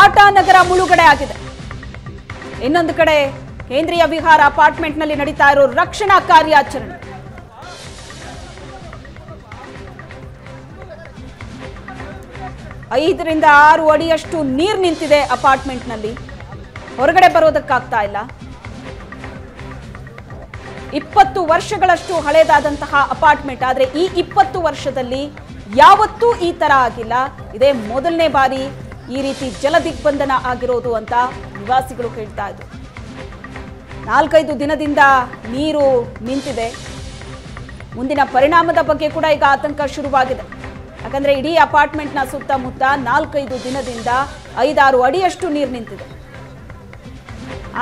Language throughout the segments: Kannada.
ಟಾಟಾ ನಗರ ಮುಳುಗಡೆ ಆಗಿದೆ. ಇನ್ನೊಂದು ಕಡೆ ಕೇಂದ್ರೀಯ ವಿಹಾರ ಅಪಾರ್ಟ್ಮೆಂಟ್ನಲ್ಲಿ ನಡೀತಾ ಇರೋ ರಕ್ಷಣಾ ಕಾರ್ಯಾಚರಣೆ. ಐದರಿಂದ ಆರು ಅಡಿಯಷ್ಟು ನೀರು ನಿಂತಿದೆ ಅಪಾರ್ಟ್ಮೆಂಟ್ನಲ್ಲಿ. ಹೊರಗಡೆ ಬರೋದಕ್ಕಾಗ್ತಾ ಇಲ್ಲ. ಇಪ್ಪತ್ತು ವರ್ಷಗಳಷ್ಟು ಹಳೇದಾದಂತಹ ಅಪಾರ್ಟ್ಮೆಂಟ್, ಆದ್ರೆ ಈ ಇಪ್ಪತ್ತು ವರ್ಷದಲ್ಲಿ ಯಾವತ್ತೂ ಈ ತರ ಆಗಿಲ್ಲ. ಇದೇ ಮೊದಲನೇ ಬಾರಿ ಈ ರೀತಿ ಜಲ ದಿಗ್ಬಂಧನ ಆಗಿರೋದು ಅಂತ ನಿವಾಸಿಗಳು ಹೇಳ್ತಾ ಇದ್ರು. ನಾಲ್ಕೈದು ದಿನದಿಂದ ನೀರು ನಿಂತಿದೆ. ಮುಂದಿನ ಪರಿಣಾಮದ ಬಗ್ಗೆ ಕೂಡ ಈಗ ಆತಂಕ ಶುರುವಾಗಿದೆ. ಯಾಕಂದ್ರೆ ಇಡೀ ಅಪಾರ್ಟ್ಮೆಂಟ್ನ ಸುತ್ತಮುತ್ತ ನಾಲ್ಕೈದು ದಿನದಿಂದ ಐದಾರು ಅಡಿಯಷ್ಟು ನೀರು ನಿಂತಿದೆ.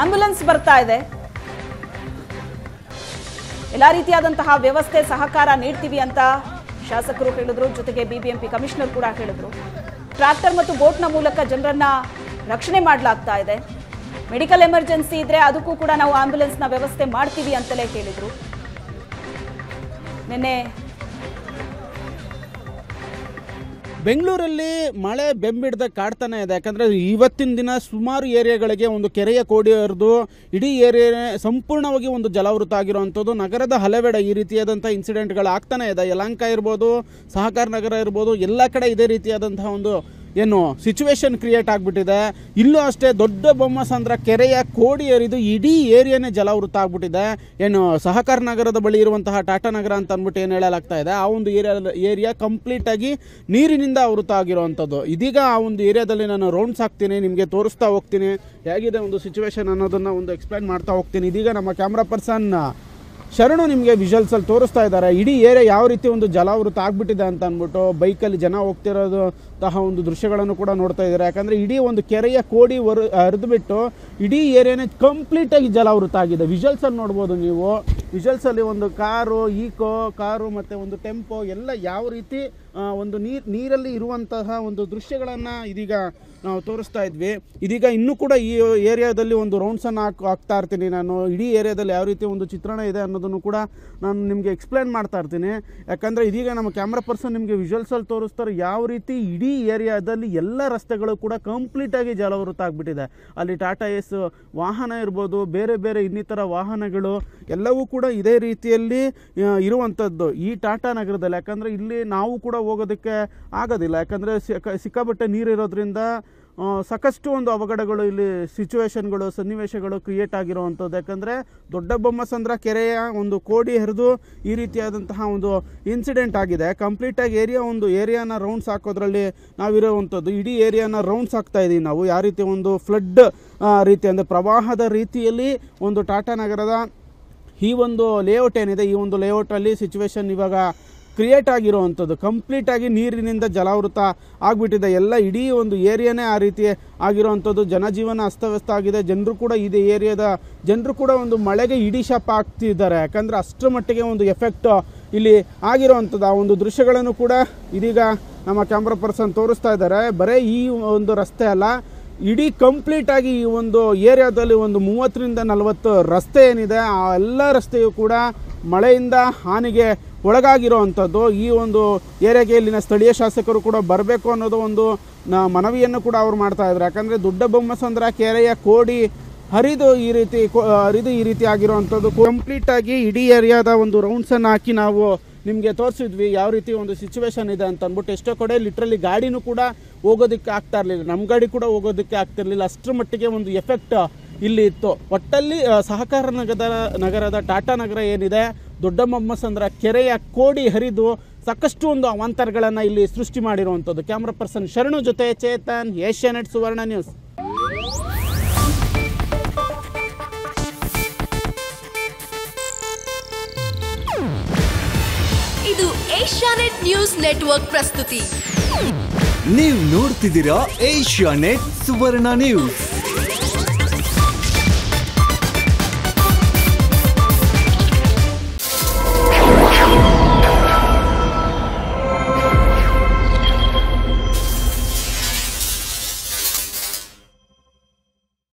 ಆಂಬ್ಯುಲೆನ್ಸ್ ಬರ್ತಾ ಇದೆ. ಎಲ್ಲ ರೀತಿಯಾದಂತಹ ವ್ಯವಸ್ಥೆ ಸಹಕಾರ ನೀಡ್ತೀವಿ ಅಂತ ಶಾಸಕರು ಹೇಳಿದ್ರು. ಜೊತೆಗೆ ಬಿಬಿಎಂಪಿ ಕಮಿಷನರ್ ಕೂಡ ಹೇಳಿದ್ರು. ಟ್ರ್ಯಾಕ್ಟರ್ ಮತ್ತು ಬೋಟ್ನ ಮೂಲಕ ಜನರನ್ನ ರಕ್ಷಣೆ ಮಾಡಲಾಗ್ತಾ ಇದೆ. ಮೆಡಿಕಲ್ ಎಮರ್ಜೆನ್ಸಿ ಇದ್ರೆ ಅದಕ್ಕೂ ಕೂಡ ನಾವು ಆಂಬ್ಯುಲೆನ್ಸ್ನ ವ್ಯವಸ್ಥೆ ಮಾಡ್ತೀವಿ ಅಂತಲೇ ಹೇಳಿದರು. ನಿನ್ನೆ ಬೆಂಗಳೂರಲ್ಲಿ ಮಳೆ ಬೆಂಬಿಡ್ದ ಕಾಡ್ತಾನೆ ಇದೆ. ಯಾಕಂದರೆ ಇವತ್ತಿನ ದಿನ ಸುಮಾರು ಏರಿಯಾಗಳಿಗೆ ಒಂದು ಕೆರೆಯ ಕೋಡಿ ಹರಿದು ಇಡೀ ಏರಿಯಾ ಸಂಪೂರ್ಣವಾಗಿ ಒಂದು ಜಲಾವೃತ ಆಗಿರುವಂಥದ್ದು. ನಗರದ ಹಲವೆಡೆ ಈ ರೀತಿಯಾದಂಥ ಇನ್ಸಿಡೆಂಟ್ಗಳು ಆಗ್ತಾನೆ ಇದೆ. ಯಲಹಂಕ ಇರ್ಬೋದು, ಸಹಕಾರ ನಗರ ಇರ್ಬೋದು, ಎಲ್ಲ ಕಡೆ ಇದೇ ರೀತಿಯಾದಂಥ ಒಂದು ಏನು ಸಿಚುವೇಶನ್ ಕ್ರಿಯೇಟ್ ಆಗಿಬಿಟ್ಟಿದೆ. ಇಲ್ಲೂ ಅಷ್ಟೇ ದೊಡ್ಡ ಬೊಮ್ಮಸಂದ್ರ ಕೆರೆಯ ಕೋಡಿ ಹರಿದು ಇಡೀ ಏರಿಯಾನೇ ಜಲಾವೃತ ಆಗಿಬಿಟ್ಟಿದೆ. ಏನು ಸಹಕಾರ ನಗರದ ಬಳಿ ಇರುವಂತಹ ಟಾಟಾ ನಗರ ಅಂತ ಅಂದ್ಬಿಟ್ಟು ಏನು ಹೇಳಲಾಗ್ತಾ ಇದೆ, ಆ ಒಂದು ಏರಿಯಾ ಏರಿಯಾ ಕಂಪ್ಲೀಟ್ ಆಗಿ ನೀರಿನಿಂದ ಆವೃತ ಆಗಿರುವಂಥದ್ದು. ಇದೀಗ ಆ ಒಂದು ಏರಿಯಾದಲ್ಲಿ ನಾನು ರೌಂಡ್ಸ್ ಹಾಕ್ತೀನಿ, ನಿಮಗೆ ತೋರಿಸ್ತಾ ಹೋಗ್ತೀನಿ. ಹೇಗಿದೆ ಒಂದು ಸಿಚುವೇಶನ್ ಅನ್ನೋದನ್ನು ಒಂದು ಎಕ್ಸ್ಪ್ಲೈನ್ ಮಾಡ್ತಾ ಹೋಗ್ತೀನಿ. ಇದೀಗ ನಮ್ಮ ಕ್ಯಾಮ್ರಾ ಪರ್ಸನ್ ಶರಣು ನಿಮಗೆ ವಿಜುವಲ್ಸಲ್ಲಿ ತೋರಿಸ್ತಾ ಇದ್ದಾರೆ. ಇಡೀ ಏರಿಯಾ ಯಾವ ರೀತಿ ಒಂದು ಜಲಾವೃತ ಆಗಿಬಿಟ್ಟಿದೆ ಅಂತ ಅಂದ್ಬಿಟ್ಟು ಬೈಕಲ್ಲಿ ಜನ ಹೋಗ್ತಿರೋದು ತಹ ಒಂದು ದೃಶ್ಯಗಳನ್ನು ಕೂಡ ನೋಡ್ತಾ ಇದ್ದಾರೆ. ಯಾಕಂದರೆ ಇಡೀ ಒಂದು ಕೆರೆಯ ಕೋಡಿ ಹೊರ, ಹರಿದುಬಿಟ್ಟು ಇಡೀ ಏರಿಯಾನೇ ಕಂಪ್ಲೀಟಾಗಿ ಜಲಾವೃತ ಆಗಿದೆ. ವಿಜುವಲ್ಸಲ್ಲಿ ನೋಡ್ಬೋದು ನೀವು. ವಿಜುವಲ್ಸಲ್ಲಿ ಒಂದು ಕಾರು ಈಕೋ ಕಾರು ಮತ್ತು ಒಂದು ಟೆಂಪೋ ಎಲ್ಲ ಯಾವ ರೀತಿ ಒಂದು ನೀರು ನೀರಲ್ಲಿ ಇರುವಂತಹ ಒಂದು ದೃಶ್ಯಗಳನ್ನು ಇದೀಗ ನಾವು ತೋರಿಸ್ತಾ ಇದ್ವಿ. ಇದೀಗ ಇನ್ನೂ ಕೂಡ ಈ ಏರಿಯಾದಲ್ಲಿ ಒಂದು ರೌಂಡ್ಸನ್ನು ಹಾಕಿ ಹಾಕ್ತಾ ಇರ್ತೀನಿ. ನಾನು ಇಡೀ ಏರಿಯಾದಲ್ಲಿ ಯಾವ ರೀತಿ ಒಂದು ಚಿತ್ರಣ ಇದೆ ಅನ್ನೋದನ್ನು ಕೂಡ ನಾನು ನಿಮಗೆ ಎಕ್ಸ್ಪ್ಲೇನ್ ಮಾಡ್ತಾ ಇರ್ತೀನಿ. ಯಾಕಂದರೆ ಇದೀಗ ನಮ್ಮ ಕ್ಯಾಮ್ರಾ ಪರ್ಸನ್ ನಿಮಗೆ ವಿಜುವಲ್ಸಲ್ಲಿ ತೋರಿಸ್ತಾರೆ ಯಾವ ರೀತಿ ಇಡೀ ಏರಿಯಾದಲ್ಲಿ ಎಲ್ಲ ರಸ್ತೆಗಳು ಕೂಡ ಕಂಪ್ಲೀಟಾಗಿ ಜಲವೃತ ಆಗಿಬಿಟ್ಟಿದೆ. ಅಲ್ಲಿ ಟಾಟಾ ಎಸ್ ವಾಹನ ಇರ್ಬೋದು, ಬೇರೆ ಬೇರೆ ಇನ್ನಿತರ ವಾಹನಗಳು ಎಲ್ಲವೂ ಕೂಡ ಇದೇ ರೀತಿಯಲ್ಲಿ ಇರುವಂಥದ್ದು ಈ ಟಾಟಾ ನಗರದಲ್ಲಿ. ಯಾಕಂದರೆ ಇಲ್ಲಿ ನಾವು ಕೂಡ ಹೋಗೋದಕ್ಕೆ ಆಗೋದಿಲ್ಲ. ಯಾಕಂದರೆ ಸಿಕ್ಕಾಬಟ್ಟೆ ನೀರಿರೋದ್ರಿಂದ ಸಾಕಷ್ಟು ಒಂದು ಅವಘಡಗಳು ಇಲ್ಲಿ ಸಿಚುವೇಶನ್ಗಳು, ಸನ್ನಿವೇಶಗಳು ಕ್ರಿಯೇಟ್ ಆಗಿರುವಂಥದ್ದು. ಯಾಕಂದರೆ ದೊಡ್ಡ ಬೊಮ್ಮಸಂದ್ರ ಕೆರೆಯ ಒಂದು ಕೋಡಿ ಹರಿದು ಈ ರೀತಿಯಾದಂತಹ ಒಂದು ಇನ್ಸಿಡೆಂಟ್ ಆಗಿದೆ. ಕಂಪ್ಲೀಟಾಗಿ ಏರಿಯಾ ಒಂದು ಏರಿಯಾನ ರೌಂಡ್ಸ್ ಹಾಕೋದ್ರಲ್ಲಿ ನಾವಿರೋವಂಥದ್ದು. ಇಡೀ ಏರಿಯಾನ ರೌಂಡ್ಸ್ ಹಾಕ್ತಾ ಇದ್ದೀವಿ ನಾವು. ಯಾವ ರೀತಿ ಒಂದು ಫ್ಲಡ್ ರೀತಿ ಅಂದರೆ ಪ್ರವಾಹದ ರೀತಿಯಲ್ಲಿ ಒಂದು ಟಾಟಾ ನಗರದ ಈ ಒಂದು ಲೇಔಟ್ ಏನಿದೆ, ಈ ಒಂದು ಲೇಔಟಲ್ಲಿ ಸಿಚುವೇಶನ್ ಇವಾಗ ಕ್ರಿಯೇಟ್ ಆಗಿರುವಂಥದ್ದು. ಕಂಪ್ಲೀಟಾಗಿ ನೀರಿನಿಂದ ಜಲಾವೃತ ಆಗಿಬಿಟ್ಟಿದೆ. ಎಲ್ಲ ಇಡೀ ಒಂದು ಏರಿಯಾನೇ ಆ ರೀತಿ ಆಗಿರುವಂಥದ್ದು. ಜನಜೀವನ ಅಸ್ತವ್ಯಸ್ತ ಆಗಿದೆ. ಜನರು ಕೂಡ ಇದೇ ಏರಿಯಾದ ಜನರು ಕೂಡ ಒಂದು ಮಳೆಗೆ ಇಡೀ ಶಾಪ ಆಗ್ತಿದ್ದಾರೆ. ಯಾಕಂದರೆ ಅಷ್ಟರ ಮಟ್ಟಿಗೆ ಒಂದು ಎಫೆಕ್ಟ್ ಇಲ್ಲಿ ಆಗಿರುವಂಥದ್ದು. ಆ ಒಂದು ದೃಶ್ಯಗಳನ್ನು ಕೂಡ ಇದೀಗ ನಮ್ಮ ಕ್ಯಾಮ್ರಾ ಪರ್ಸನ್ ತೋರಿಸ್ತಾ ಇದ್ದಾರೆ. ಬರೀ ಈ ಒಂದು ರಸ್ತೆ ಅಲ್ಲ. ಇಡೀ ಕಂಪ್ಲೀಟಾಗಿ ಈ ಒಂದು ಏರಿಯಾದಲ್ಲಿ ಒಂದು ಮೂವತ್ತರಿಂದ ನಲವತ್ತು ರಸ್ತೆ ಏನಿದೆ, ಆ ಎಲ್ಲ ರಸ್ತೆಯು ಕೂಡ ಮಳೆಯಿಂದ ಹಾನಿಗೆ ಒಳಗಾಗಿರುವಂಥದ್ದು ಈ ಒಂದು ಏರಿಯಾಗೆ ಇಲ್ಲಿನ ಸ್ಥಳೀಯ ಶಾಸಕರು ಕೂಡ ಬರಬೇಕು ಅನ್ನೋದು ಒಂದು ಮನವಿಯನ್ನು ಕೂಡ ಅವ್ರು ಮಾಡ್ತಾ ಇದ್ದಾರೆ. ಯಾಕಂದರೆ ದೊಡ್ಡ ಬೊಮ್ಮಸಂದ್ರ ಕೆರೆಯ ಕೋಡಿ ಹರಿದು ಈ ರೀತಿ ಹರಿದು ಈ ರೀತಿ ಆಗಿರುವಂಥದ್ದು ಕಂಪ್ಲೀಟ್ ಆಗಿ ಇಡೀ ಏರಿಯಾದ ಒಂದು ರೌಂಡ್ಸನ್ನು ಹಾಕಿ ನಾವು ನಿಮಗೆ ತೋರಿಸಿದ್ವಿ. ಯಾವ ರೀತಿ ಒಂದು ಸಿಚುವೇಶನ್ ಇದೆ ಅಂತ ಅಂದ್ಬಿಟ್ಟು ಎಷ್ಟೋ ಕಡೆ ಲಿಟ್ರಲಿ ಗಾಡಿನೂ ಕೂಡ ಹೋಗೋದಕ್ಕೆ ಆಗ್ತಾ ಇರಲಿಲ್ಲ. ನಮ್ಮ ಗಾಡಿ ಕೂಡ ಹೋಗೋದಕ್ಕೆ ಆಗ್ತಿರ್ಲಿಲ್ಲ. ಅಷ್ಟರ ಮಟ್ಟಿಗೆ ಒಂದು ಎಫೆಕ್ಟ್ ಇಲ್ಲಿ ಇತ್ತು. ಒಟ್ಟಲ್ಲಿ ಸಹಕಾರ ನಗರದ ನಗರದ ಟಾಟಾ ನಗರ ಏನಿದೆ ದೊಡ್ಡ ಮೊಮ್ಮಸಂದ್ರ ಕೆರೆಯ ಕೋಡಿ ಹರಿದು ಸಾಕಷ್ಟು ಒಂದು ಅವಾಂತರಗಳನ್ನು ಇಲ್ಲಿ ಸೃಷ್ಟಿ ಮಾಡಿರುವಂಥದ್ದು. ಕ್ಯಾಮ್ರಾ ಪರ್ಸನ್ ಶರಣು ಜೊತೆ ಚೇತನ್ ಏಷ್ಯಾನೆಟ್ ಸುವರ್ಣ ನ್ಯೂಸ್. ಇದು ಏಷ್ಯಾನೆಟ್ ನ್ಯೂಸ್ ನೆಟ್ವರ್ಕ್ ಪ್ರಸ್ತುತಿ. ನೀವು ನೋಡ್ತಿದ್ದೀರಾ ಏಷ್ಯಾ ನೆಟ್ ಸುವರ್ಣ ನ್ಯೂಸ್.